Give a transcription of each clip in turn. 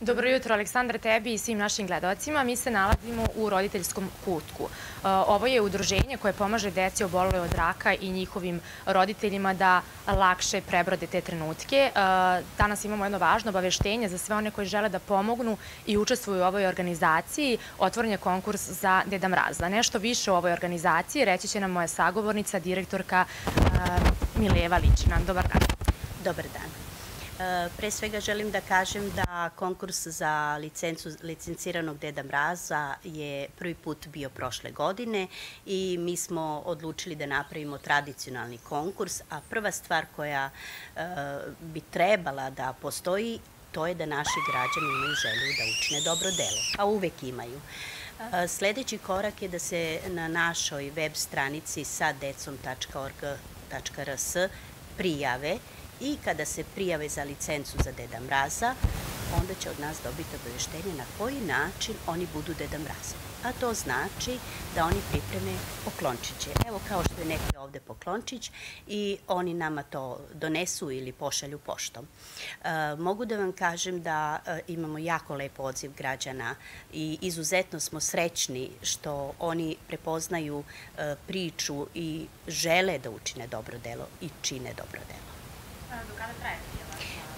Dobro jutro, Aleksandra, tebi i svim našim gledocima. Mi se nalazimo u roditeljskom kutku. E, ovo je udruženje koje pomaže deci obolele od raka i njihovim roditeljima da lakše prebrode te trenutke. E, danas imamo jedno važno obaveštenje za sve one koji žele da pomognu i učestvuju u ovoj organizaciji. Otvoren je konkurs za Deda Mraza. Nešto više o ovoj organizaciji reći će nam moja sagovornica, direktorka e, Mileva Ličina. Dobar dan. Dobar dan. E, pre svega želim da kažem da konkurs za licencu licenciranog Deda Mraza je prvi put bio prošle godine i mi smo odlučili da napravimo tradicionalni konkurs, a prva stvar koja e, bi trebala da postoji to je da naši građani imaju želju da učine dobro delo, a uvek imaju. E, sledeći korak je da se na našoj web stranici sa decom.org.rs prijave i kada se prijave za licencu za Deda Mraza, onda će od nas dobiti obaveštenje na koji način oni budu Deda Mraza. A to znači da oni pripreme poklončiće. Evo kao što je neki ovde poklončić i oni nama to donesu ili pošalju poštom. E, mogu da vam kažem da e, imamo jako lep odziv građana i izuzetno smo srećni što oni prepoznaju e, priču i žele da učine dobro delo i čine dobro delo. Do kada traje prijava?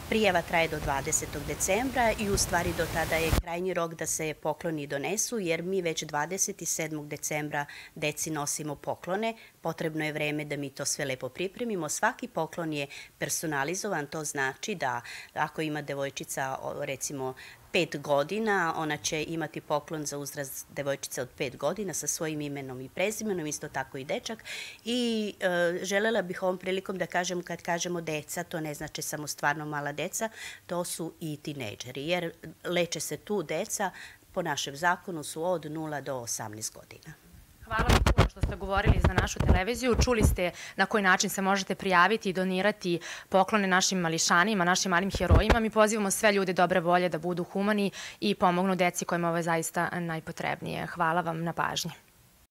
Prijava traje do 20. decembra i u stvari do tada je krajnji rok da se pokloni donesu, jer mi već 27. decembra deci nosimo poklone. Potrebno je vreme da mi to sve lepo pripremimo. Svaki poklon je personalizovan, to znači da ako ima devojčica recimo pet godina, ona će imati poklon za uzrast devojčice od pet godina sa svojim imenom i prezimenom, isto tako i dečak. I e, želela bih ovom prilikom da kažem, kad kažemo deca, to ne znači samo stvarno mala deca, to su i tinejdžeri, jer leče se tu deca, po našem zakonu su od 0 do 18 godina. Hvala što ste govorili za našu televiziju. Čuli ste na koji način se možete prijaviti i donirati poklone našim mališanima, našim malim herojima. Mi pozivamo sve ljude dobre volje da budu humani i pomognu deci kojima ovo je zaista najpotrebnije. Hvala vam na pažnji.